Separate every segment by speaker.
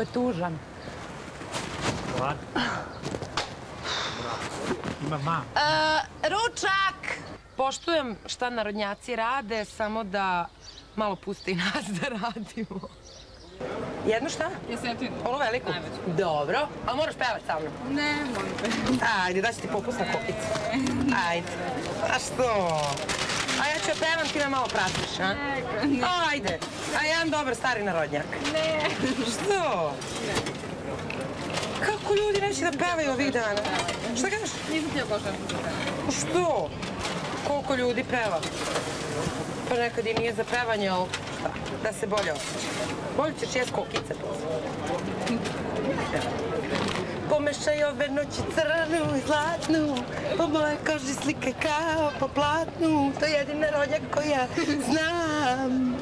Speaker 1: je tužan.
Speaker 2: Hvala. Ima mam.
Speaker 1: E, ručak! Poštujem šta narodnjaci rade, samo da malo puste i nas da radimo. Jedno šta?
Speaker 3: Desetinu.
Speaker 1: Ono veliko? Dobro. Ali moraš pevat sa mnom.
Speaker 3: Ne, molim
Speaker 1: Ajde, daću ti popust na kokicu. Ajde. A što? A ja ću pevam, ti me malo pratiš, a? Ajde. A jedan dobar stari narodnjak.
Speaker 3: Ne.
Speaker 1: Što? Kako ljudi neće da pevaju ovih dana? Šta kažeš?
Speaker 3: Nisam ti okošao.
Speaker 1: Što? Koliko ljudi peva? Pa nekad i nije za pevanje, ali šta? Da se bolje osjeća. Bolje ćeš jest kokice Pomešaj ove noći crnu i zlatnu, po moje koži slike kao po platnu. To je jedina rodnjak koji ja znam.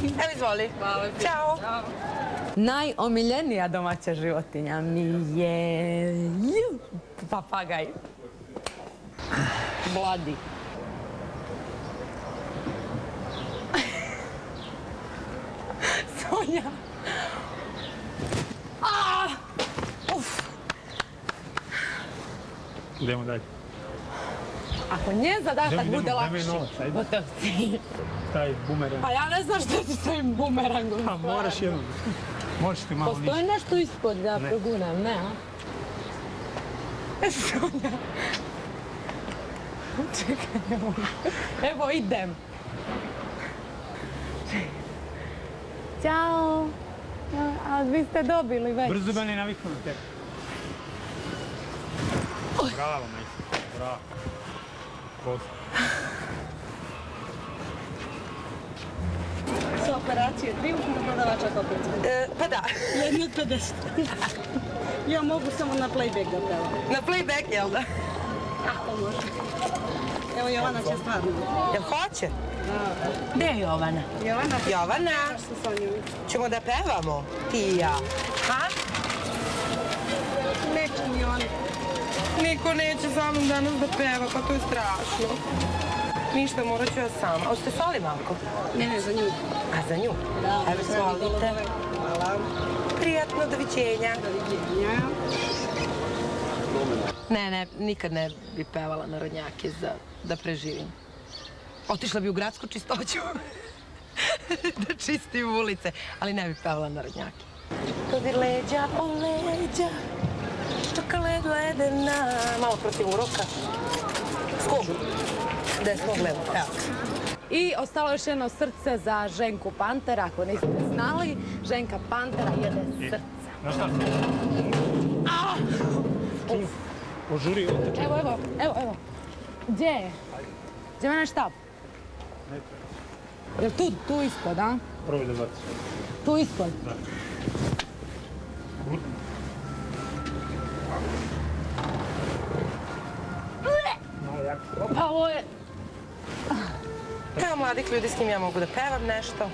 Speaker 1: Evo izvoli.
Speaker 3: Hvala.
Speaker 1: Ćao.
Speaker 3: Ćao.
Speaker 1: Najomiljenija domaća životinja mi je papagaj. Bladi. Sonja. Ah! Uf.
Speaker 2: Idemo dalje.
Speaker 1: Ako nje zadatak bude lakši. gotovo si.
Speaker 2: Taj bumerang.
Speaker 1: Pa ja ne znam što ti s ovim bumerangom.
Speaker 2: Pa moraš jednom. Možeš ti malo
Speaker 1: Postoji
Speaker 2: niže.
Speaker 1: nešto ispod da
Speaker 2: Ne.
Speaker 1: proguram, ne, a? E, Sonja. Čekaj, evo. Evo idem. Ćao. A vi ste dobili već.
Speaker 2: Brzo ne naviknu na tebe. Bravo, majke. Bravo. Posto.
Speaker 3: Sa operacije tri ukupno prodavača kopica.
Speaker 1: E, pa da,
Speaker 3: Jedno 50. Ja mogu samo na playback da pevam.
Speaker 1: na playback, jel da?
Speaker 3: Ako može. Evo Jovana će stvarno.
Speaker 1: Jel hoće? Gde je Jovana?
Speaker 3: Jovana,
Speaker 1: Jovana, ćemo da pevamo, ti i ja. Ha? Niko neće sa mnom danas da peva, pa to je strašno. Ništa, morat ću ja sama. Hoćete soli malko?
Speaker 3: Ne, ne, za nju.
Speaker 1: A za nju?
Speaker 3: Da,
Speaker 1: Evo,
Speaker 3: golubove. Hvala.
Speaker 1: Prijatno, doviđenja.
Speaker 3: Doviđenja.
Speaker 1: Ne, ne, nikad ne bi pevala narodnjake za da preživim. Otišla bi u gradsku čistoću da čistim ulice, ali ne bi pevala narodnjake. Kad leđa o leđa, čokoled ledena. Malo protiv uroka. Skog. Desnog levo, evo. I ostalo još jedno srce za Ženku Pantera, ako niste znali. Ženka Pantera jede srce.
Speaker 2: Znaš šta? Požuri.
Speaker 1: Evo, evo, evo, evo. Gdje je? Gdje je štab? Jel tu, tu ispod, a?
Speaker 2: Probaj da.
Speaker 1: Tu ispod.
Speaker 2: Malo
Speaker 1: Pa ovo je... Kao mladih ljudi s kim ja mogu da pevam nešto.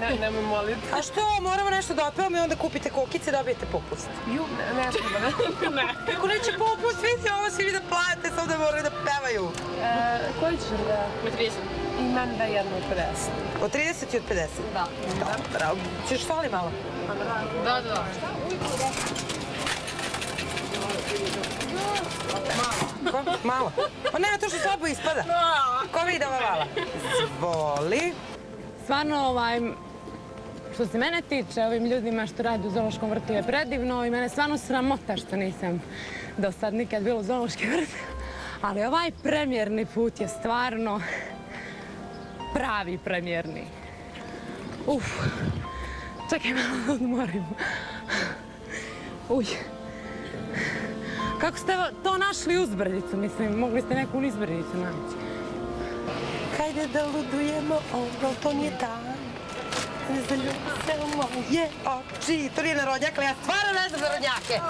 Speaker 3: Ne, nemoj moliti.
Speaker 1: A što, moramo nešto da opevamo i onda kupite kokice i dobijete popust.
Speaker 3: Ju, ne, ne treba, ne. ne.
Speaker 1: Kako neće popust, vidite ovo svi vi da plate, samo da moraju da pevaju.
Speaker 3: Koji ćeš da? Med 30. I meni da jedno od 50.
Speaker 1: Od 30 i od 50.
Speaker 3: Da.
Speaker 1: Dobro. Ćeš soli malo?
Speaker 3: Da, da.
Speaker 1: Ko? Malo. Pa nema to što slabo ispada. Ko vidi ova vala? Zvoli.
Speaker 4: Stvarno, ovaj, što se mene tiče, ovim ljudima što rade u Zološkom vrtu je predivno i mene stvarno sramota što nisam do sad nikad bila u Zološki vrt. Ali ovaj premjerni put je stvarno pravi premjerni. Uf, čekaj malo da odmorim. Uj. Kako ste to našli uzbrdicu? Mislim, mogli ste neku izbrdicu naći.
Speaker 1: Hajde da ludujemo, ovo to nije zaljubi se u moje oči. To nije narodnjak, ali ja stvarno ne znam narodnjake.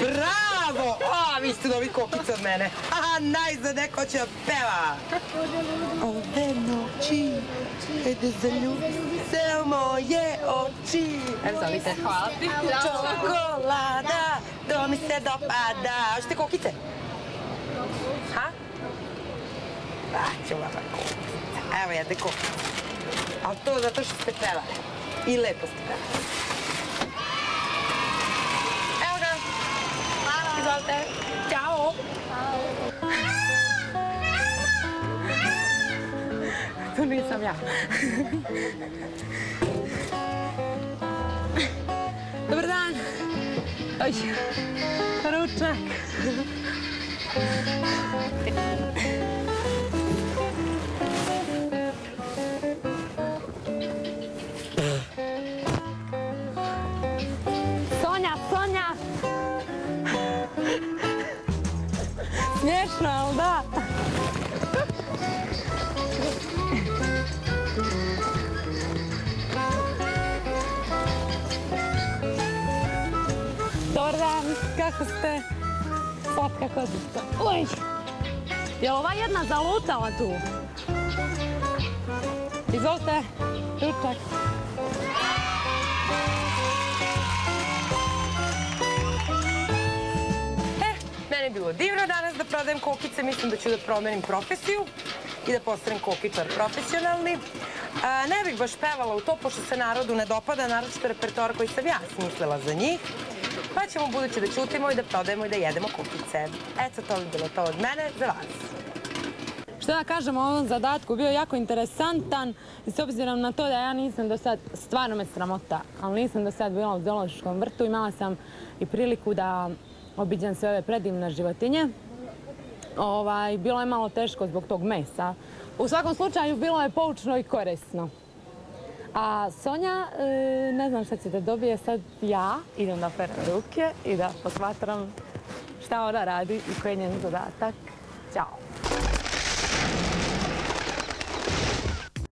Speaker 1: Bravo! A, vi ste dobi kokice od mene. Aha, najzad neko će peva. Ove noći, hajde zaljubi se u moje oči. Evo, zovite.
Speaker 3: Hvala ti.
Speaker 1: Čokolada, to mi se dopada. Hoćete kokice? Ha? Daću vama kokice. Evo jedne kokice. Ali to zato što ste pevali. I lepo ste pevali. Evo ga. Izvolite. Ćao.
Speaker 4: To nisam ja. Dobar dan. Oj, ručak. Kako ste? Slatka kozica. Uj! Je ova jedna zalutala tu? Izvolite, ručak.
Speaker 1: E, meni je bilo divno danas da prodajem kokice. Mislim da ću da promenim profesiju i da postanem kokičar profesionalni. A, ne bih baš pevala u to, pošto se narodu ne dopada, naročito repertoar koji sam ja smislila za njih. Pa ćemo budući da ćutimo i da prodajemo i da jedemo kokice. Eto, to bi bilo to od mene za vas.
Speaker 4: Što da kažem o ovom zadatku, bio je jako interesantan i s obzirom na to da ja nisam do sad, stvarno me sramota, ali nisam do sad bila u zoološkom vrtu, imala sam i priliku da obiđem sve ove predivne životinje. Ovaj, bilo je malo teško zbog tog mesa. U svakom slučaju bilo je poučno i korisno. A Sonja, ne znam šta će da dobije sad ja, idem da perem ruke i da posmatram šta ona radi i koji je njen zadatak. Ćao!